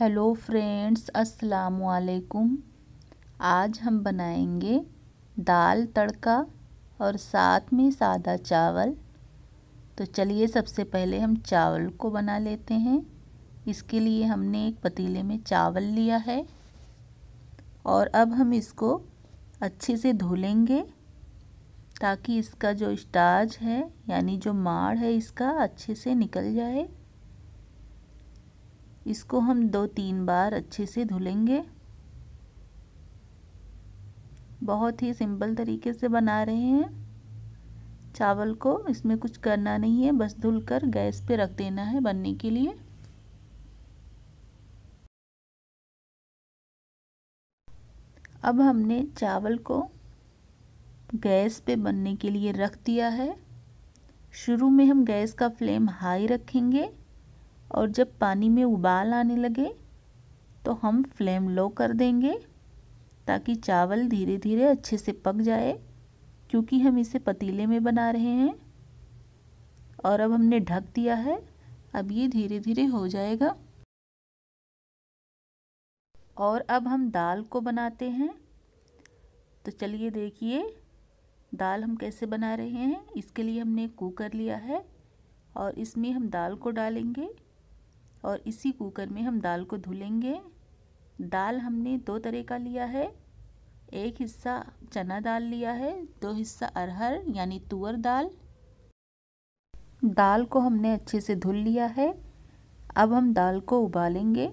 Hello friends, अस्सलाम वालेकुम आज हम बनाएँगे दाल तड़का और साथ में सादा चावल। तो चलिए सबसे पहले हम चावल को बना लेते हैं। इसके लिए हमने एक पतीले में चावल लिया है और अब हम इसको अच्छे से धुलेंगे ताकि इसका जो स्टार्च है, यानी जो माड़ है, इसका अच्छे से निकल जाए। इसको हम दो तीन बार अच्छे से धुलेंगे। बहुत ही सिंपल तरीके से बना रहे हैं। चावल को इसमें कुछ करना नहीं है, बस धुलकर गैस पे रख देना है बनने के लिए। अब हमने चावल को गैस पे बनने के लिए रख दिया है। शुरू में हम गैस का फ्लेम हाई रखेंगे। और जब पानी में उबाल आने लगे तो हम फ्लेम लो कर देंगे ताकि चावल धीरे धीरे अच्छे से पक जाए, क्योंकि हम इसे पतीले में बना रहे हैं। और अब हमने ढक दिया है, अब ये धीरे धीरे हो जाएगा। और अब हम दाल को बनाते हैं। तो चलिए देखिए, दाल हम कैसे बना रहे हैं। इसके लिए हमने कुकर लिया है और इसमें हम दाल को डालेंगे। और इसी कुकर में हम दाल को धुलेंगे। दाल हमने दो तरह का लिया है। एक हिस्सा चना दाल लिया है, दो हिस्सा अरहर यानी तुअर दाल। दाल को हमने अच्छे से धुल लिया है। अब हम दाल को उबालेंगे।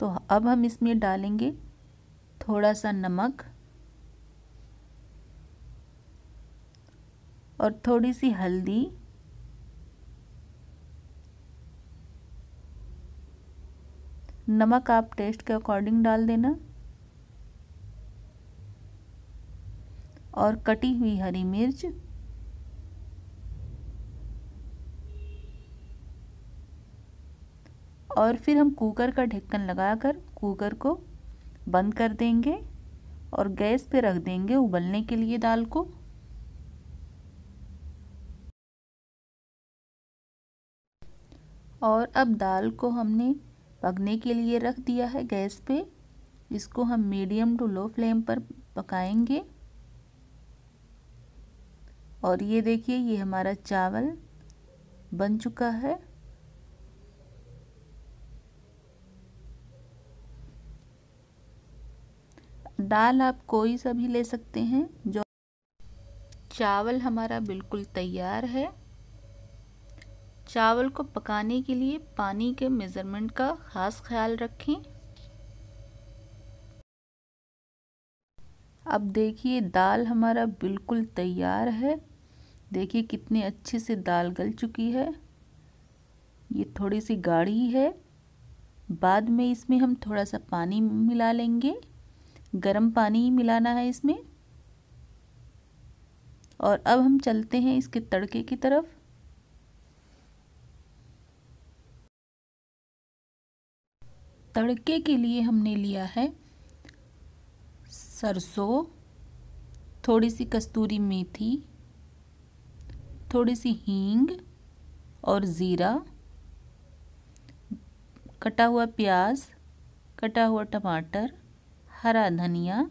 तो अब हम इसमें डालेंगे थोड़ा सा नमक और थोड़ी सी हल्दी। नमक आप टेस्ट के अकॉर्डिंग डाल देना। और कटी हुई हरी मिर्च। और फिर हम कुकर का ढक्कन लगाकर कुकर को बंद कर देंगे और गैस पे रख देंगे उबलने के लिए दाल को। और अब दाल को हमने पकने के लिए रख दिया है गैस पे। इसको हम मीडियम टू लो फ्लेम पर पकाएँगे। और ये देखिए, ये हमारा चावल बन चुका है। दाल आप कोई सा भी ले सकते हैं जो चावल हमारा बिल्कुल तैयार है। चावल को पकाने के लिए पानी के मेज़रमेंट का ख़ास ख्याल रखें। अब देखिए, दाल हमारा बिल्कुल तैयार है। देखिए कितने अच्छे से दाल गल चुकी है। ये थोड़ी सी गाढ़ी है। बाद में इसमें हम थोड़ा सा पानी मिला लेंगे। गर्म पानी ही मिलाना है इसमें। और अब हम चलते हैं इसके तड़के की तरफ़। तड़के के लिए हमने लिया है सरसों, थोड़ी सी कस्तूरी मेथी, थोड़ी सी हींग और ज़ीरा, कटा हुआ प्याज, कटा हुआ टमाटर, हरा धनिया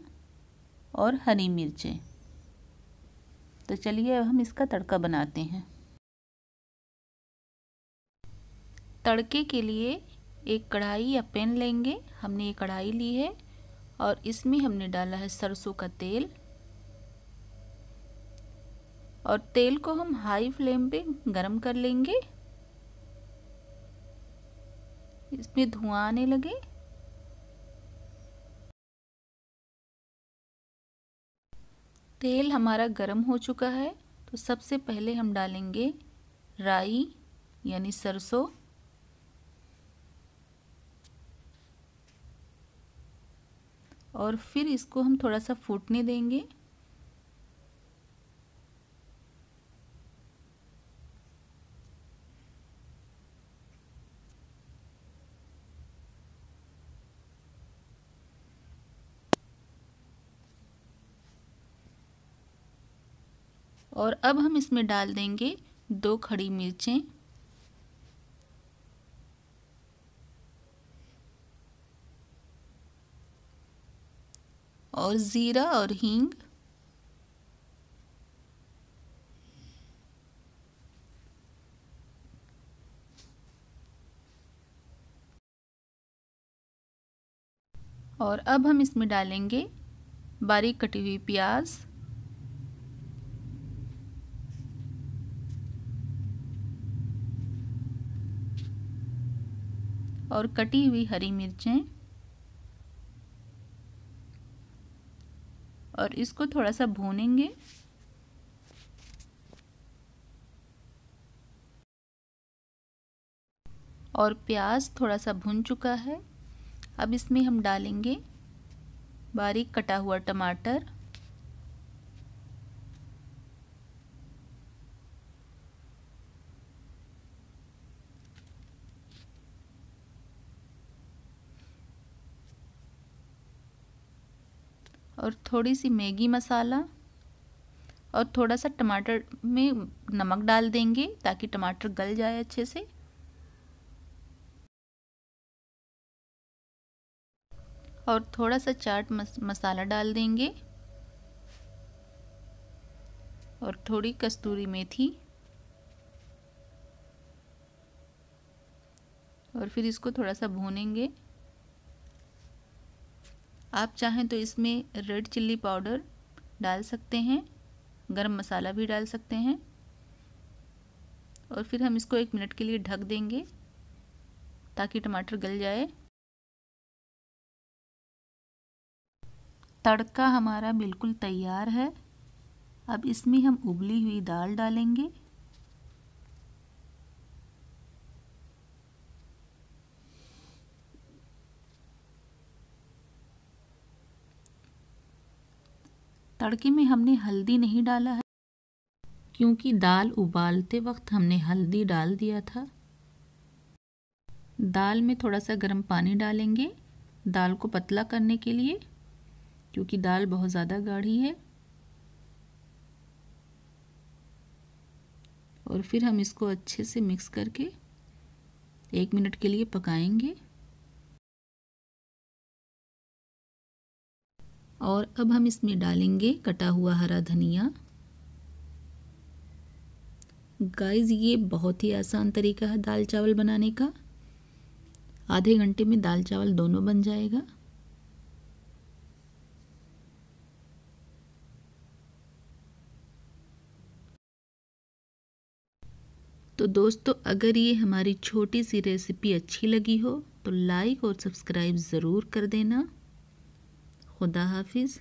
और हरी मिर्चें। तो चलिए अब हम इसका तड़का बनाते हैं। तड़के के लिए एक कढ़ाई या पैन लेंगे। हमने ये कढ़ाई ली है और इसमें हमने डाला है सरसों का तेल। और तेल को हम हाई फ्लेम पे गरम कर लेंगे। इसमें धुआँ आने लगे। तेल हमारा गरम हो चुका है तो सबसे पहले हम डालेंगे राई, यानी सरसों। और फिर इसको हम थोड़ा सा फूटने देंगे। और अब हम इसमें डाल देंगे दो खड़ी मिर्चें। और ज़ीरा और हींग। और अब हम इसमें डालेंगे बारीक कटी हुई प्याज। और कटी हुई हरी मिर्चें। और इसको थोड़ा सा भूनेंगे। और प्याज थोड़ा सा भुन चुका है। अब इसमें हम डालेंगे बारीक कटा हुआ टमाटर। और थोड़ी सी मैगी मसाला और थोड़ा सा टमाटर में नमक डाल देंगे ताकि टमाटर गल जाए अच्छे से। और थोड़ा सा चाट मस, मसाला डाल देंगे। और थोड़ी कस्तूरी मेथी। और फिर इसको थोड़ा सा भूनेंगे। आप चाहें तो इसमें रेड चिल्ली पाउडर डाल सकते हैं, गरम मसाला भी डाल सकते हैं, और फिर हम इसको एक मिनट के लिए ढक देंगे ताकि टमाटर गल जाए। तड़का हमारा बिल्कुल तैयार है। अब इसमें हम उबली हुई दाल डालेंगे। तड़के में हमने हल्दी नहीं डाला है। क्योंकि दाल उबालते वक्त हमने हल्दी डाल दिया था। दाल में थोड़ा सा गर्म पानी डालेंगे दाल को पतला करने के लिए, क्योंकि दाल बहुत ज़्यादा गाढ़ी है। और फिर हम इसको अच्छे से मिक्स करके एक मिनट के लिए पकाएँगे। और अब हम इसमें डालेंगे कटा हुआ हरा धनिया। गाइस ये बहुत ही आसान तरीका है दाल चावल बनाने का। आधे घंटे में दाल चावल दोनों बन जाएगा। तो दोस्तों, अगर ये हमारी छोटी सी रेसिपी अच्छी लगी हो तो लाइक और सब्सक्राइब ज़रूर कर देना। खुदा हाफिज़